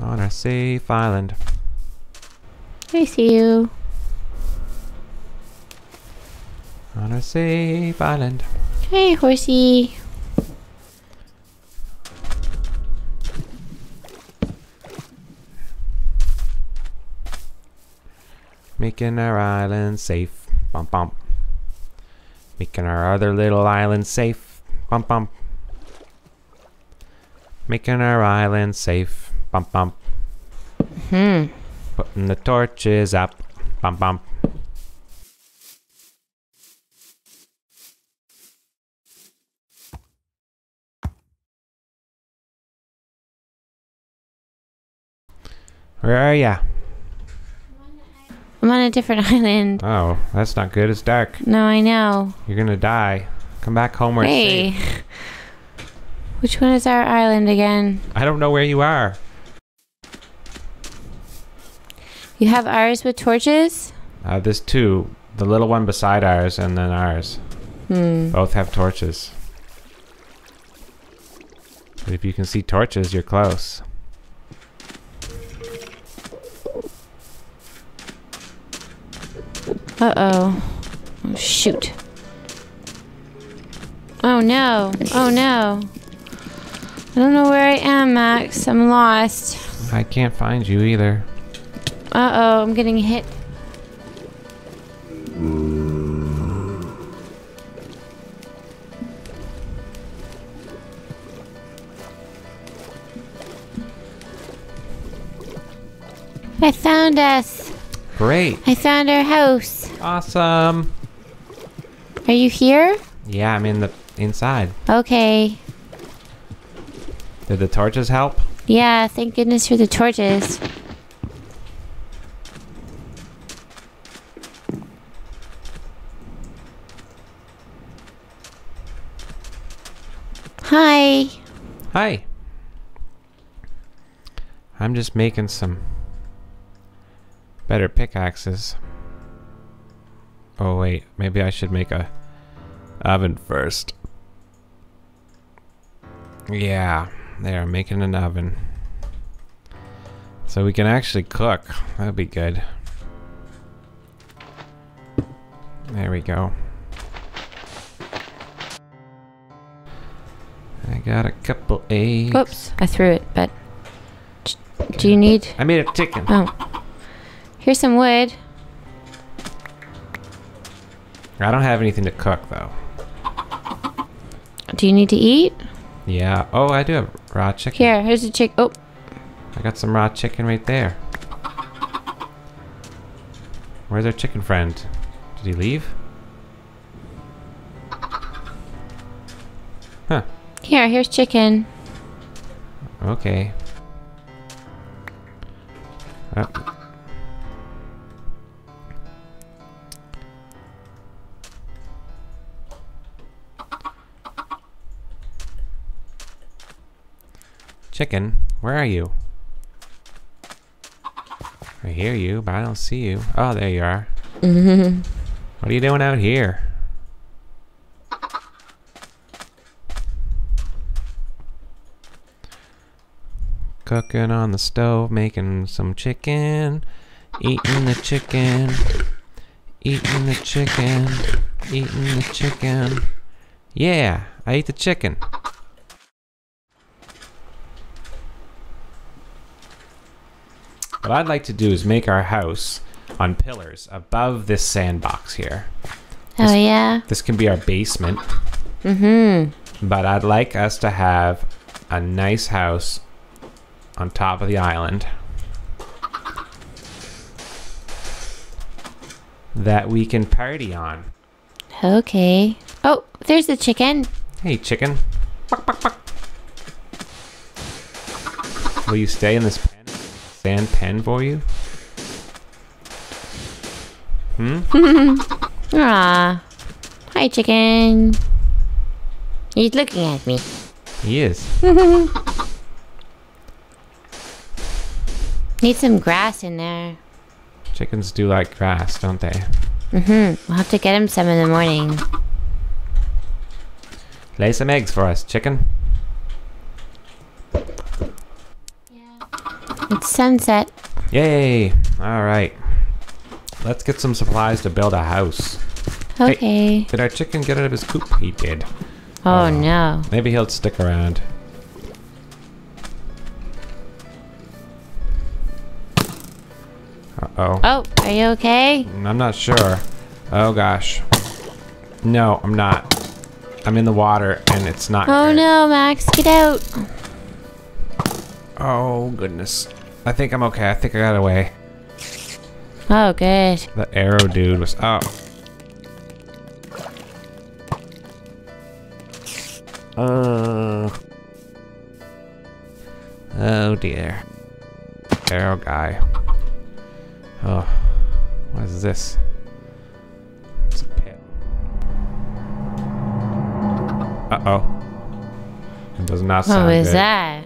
on our safe island. I see you. On our safe island. Hey, horsey. Making our island safe. Bump bump. Making our other little island safe. Bump bump. Making our island safe. Bump bump. Hmm. Putting the torches up. Bump bump. Where are ya? I'm on a different island. Oh, that's not good. It's dark. No, I know. You're gonna die. Come back home where it's Hey. safe. Which one is our island again? I don't know where you are. You have ours with torches? Uh, there's two. The little one beside ours and then ours. Hmm. Both have torches. But if you can see torches, you're close. Uh-oh. Oh, shoot. Oh, no. Oh, no. I don't know where I am, Max. I'm lost. I can't find you either. Uh-oh, I'm getting hit. I found us. Great. I found our house. Awesome. Are you here? Yeah, I'm in the inside. Okay. Did the torches help? Yeah, thank goodness for the torches. Hi. Hi. I'm just making some better pickaxes. Oh wait, maybe I should make a oven first. Yeah, there, making an oven. So we can actually cook. That'd be good. There we go. Got a couple eggs. Whoops, I threw it, but do you need? I made a chicken. Oh, here's some wood. I don't have anything to cook though. Do you need to eat? Yeah. Oh, I do have raw chicken. Here, here's a chick. Oh, I got some raw chicken right there. Where's our chicken friend? Did he leave? Here, here's chicken. Okay. Oh. Chicken, where are you? I hear you, but I don't see you. Oh, there you are. Mm-hmm. What are you doing out here? Cooking on the stove, making some chicken. Eating the chicken. Eating the chicken. Eating the chicken. Yeah, I ate the chicken. What I'd like to do is make our house on pillars above this sandbox here. Oh yeah. This can be our basement, Mm-hmm. but I'd like us to have a nice house on top of the island that we can party on. Okay. Oh, there's the chicken. Hey, chicken. Buck, buck, buck. Will you stay in this pen? Sand pen for you? Hmm? Ah. Hi, chicken. He's looking at me. He is. Need some grass in there. Chickens do like grass, don't they? Mm-hmm. We'll have to get him some in the morning. Lay some eggs for us, chicken. Yeah. It's sunset. Yay! All right. Let's get some supplies to build a house. Okay. Did our chicken get out of his coop? He did. Oh, Oh. no. Maybe he'll stick around. Uh-oh. Oh, are you okay? I'm not sure. Oh gosh. No, I'm not. I'm in the water and it's not. Oh good. no, Max, get out. Oh goodness. I think I'm okay. I think I got away. Oh, good. The arrow dude was. Oh. Uh. Oh dear. Arrow guy. Oh. What is this? It's a pit. Uh oh. It does not sound What was good. that?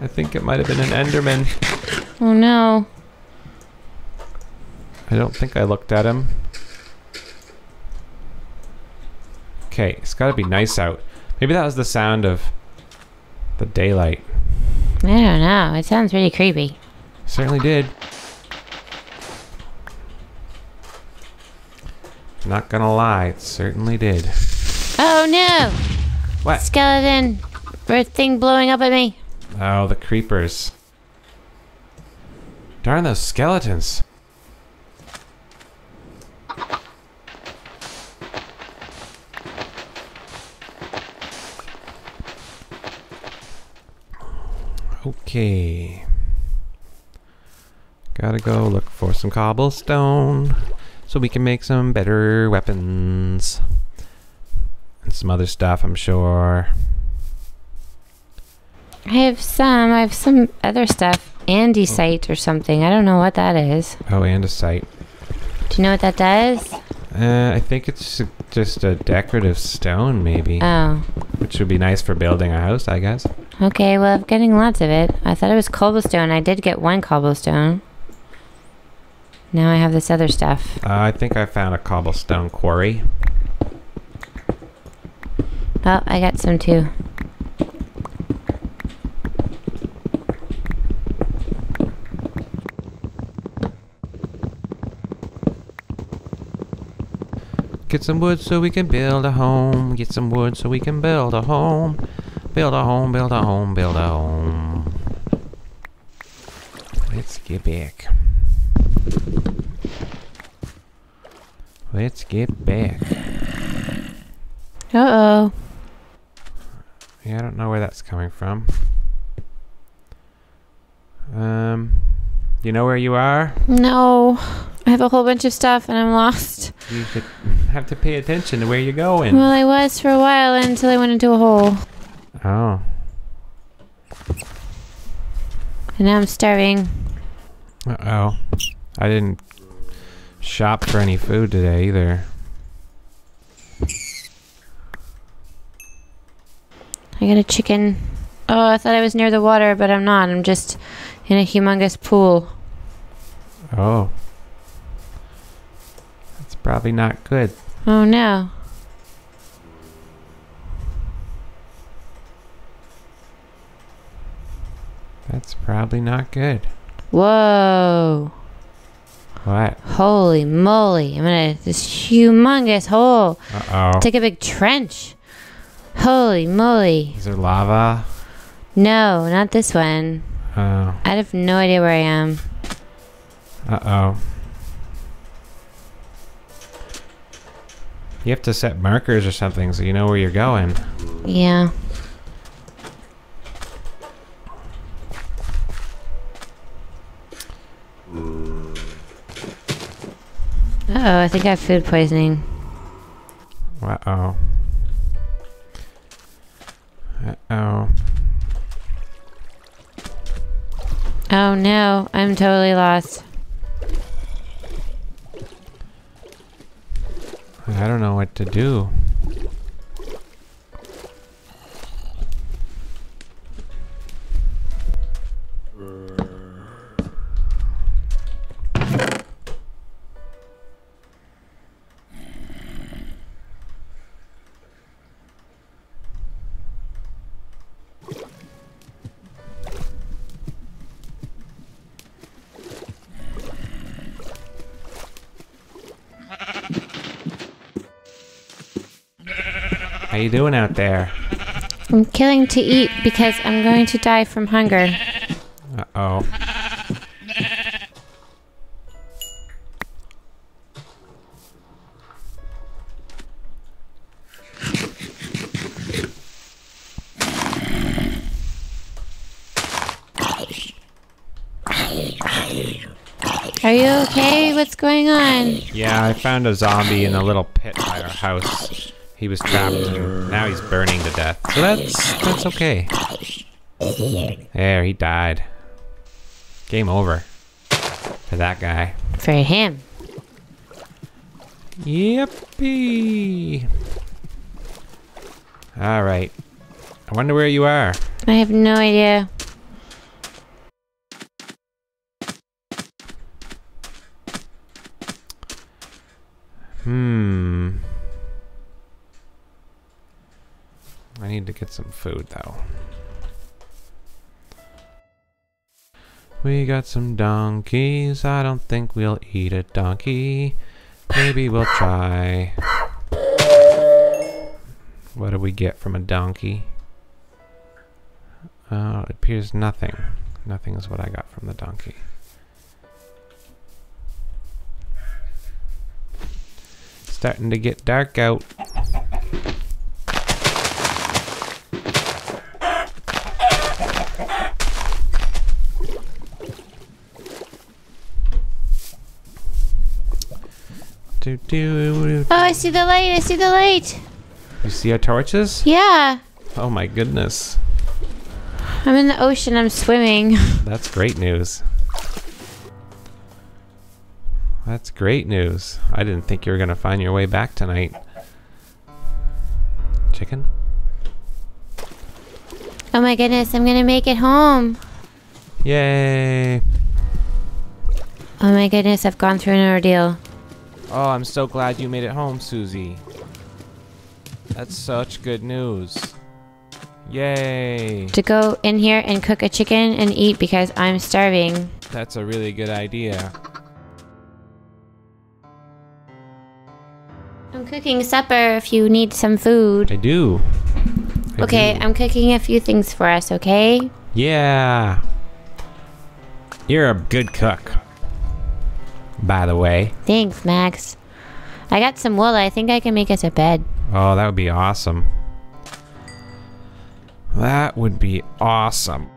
I think it might have been an Enderman. Oh no. I don't think I looked at him. Okay, it's gotta be nice out. Maybe that was the sound of the daylight. I don't know. It sounds pretty creepy. Certainly did. Not gonna lie, it certainly did. Oh no! What? Skeleton! Or thing blowing up at me. Oh, the creepers. Darn those skeletons. Okay. Gotta go look for some cobblestone so we can make some better weapons. And some other stuff, I'm sure. I have some. I have some other stuff. Andesite or something. I don't know what that is. Oh, and a sight. Do you know what that does? Uh, I think it's just a decorative stone, maybe, Oh. which would be nice for building a house, I guess. Okay, well, I'm getting lots of it. I thought it was cobblestone. I did get one cobblestone. Now I have this other stuff. Uh, I think I found a cobblestone quarry. Oh, I got some too. Get some wood so we can build a home. Get some wood so we can build a home. Build a home, build a home, build a home. Let's get back. Let's get back. Uh oh. Yeah, I don't know where that's coming from. Um, you know where you are? No. I have a whole bunch of stuff and I'm lost. You should have to pay attention to where you're going. Well, I was for a while until I went into a hole. Oh, And now I'm starving. uh oh. I didn't shop for any food today either. I got a chicken. Oh, I thought I was near the water, but I'm not. I'm just in a humongous pool. Oh. That's probably not good. Oh no. That's probably not good. Whoa. What? Holy moly. I'm in this humongous hole. Uh oh. Like a big trench. Holy moly. Is there lava? No, not this one. Oh. I have no idea where I am. Uh oh. You have to set markers or something so you know where you're going. Yeah. Uh oh, I think I have food poisoning. Uh oh. Uh oh. Oh no, I'm totally lost. I don't know what to do. You doing out there? I'm killing to eat because I'm going to die from hunger. Uh-oh. Are you okay? What's going on? Yeah, I found a zombie in a little pit by our house. He was trapped now he's burning to death. So that's that's okay. There, he died. Game over. For that guy. For him. Yippee! Alright. I wonder where you are. I have no idea. Get some food though. We got some donkeys. I don't think we'll eat a donkey. Maybe we'll try. What do we get from a donkey? Uh, it appears nothing. Nothing is what I got from the donkey. Starting to get dark out. Do, do, Oh, I see the light. I see the light. You see our torches? Yeah. Oh my goodness. I'm in the ocean. I'm swimming. That's great news. That's great news. I didn't think you were going to find your way back tonight. Chicken? Oh my goodness. I'm going to make it home. Yay! Oh my goodness. I've gone through an ordeal. Oh, I'm so glad you made it home, Suzie. That's such good news. Yay! To go in here and cook a chicken and eat because I'm starving. That's a really good idea. I'm cooking supper if you need some food. I do. I Okay, do. I'm cooking a few things for us, okay? Yeah. You're a good cook. By the way. Thanks, Max. I got some wool. I think I can make us a bed. Oh, that would be awesome. That would be awesome.